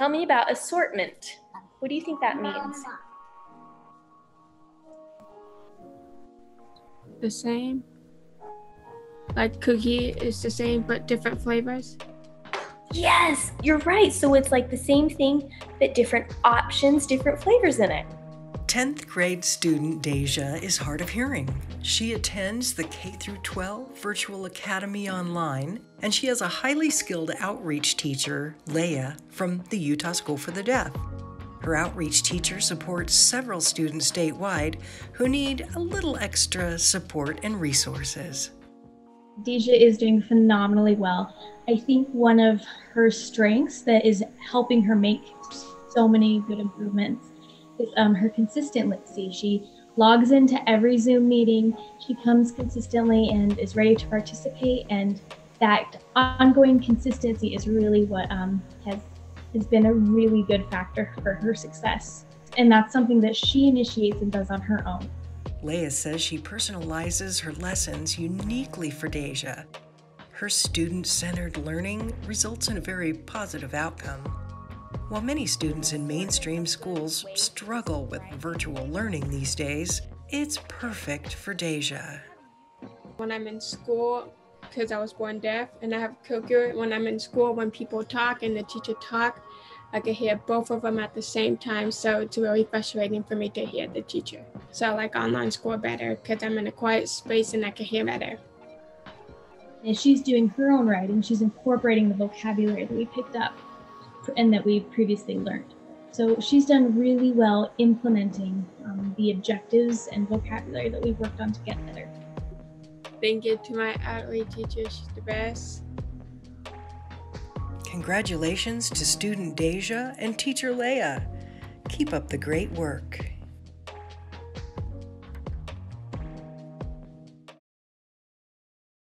Tell me about assortment. What do you think that means? The same. Like cookie is the same but different flavors. Yes, you're right. So it's like the same thing, but different options, different flavors in it. 10th grade student Deja is hard of hearing. She attends the K 12 Virtual Academy online, and she has a highly skilled outreach teacher, Leah, from the Utah School for the Deaf. Her outreach teacher supports several students statewide who need a little extra support and resources. Deja is doing phenomenally well. I think one of her strengths that is helping her make so many good improvements um, her consistency. She logs into every Zoom meeting, she comes consistently and is ready to participate, and that ongoing consistency is really what um, has has been a really good factor for her success. And that's something that she initiates and does on her own. Leah says she personalizes her lessons uniquely for Deja. Her student centered learning results in a very positive outcome. While many students in mainstream schools struggle with virtual learning these days, it's perfect for Deja. When I'm in school, because I was born deaf and I have cochlear, when I'm in school, when people talk and the teacher talk, I can hear both of them at the same time. So it's really frustrating for me to hear the teacher. So I like online school better because I'm in a quiet space and I can hear better. And she's doing her own writing. She's incorporating the vocabulary that we picked up and that we've previously learned. So she's done really well implementing um, the objectives and vocabulary that we've worked on together. Thank you to my outreach teacher. She's the best. Congratulations to student Deja and teacher Leah. Keep up the great work.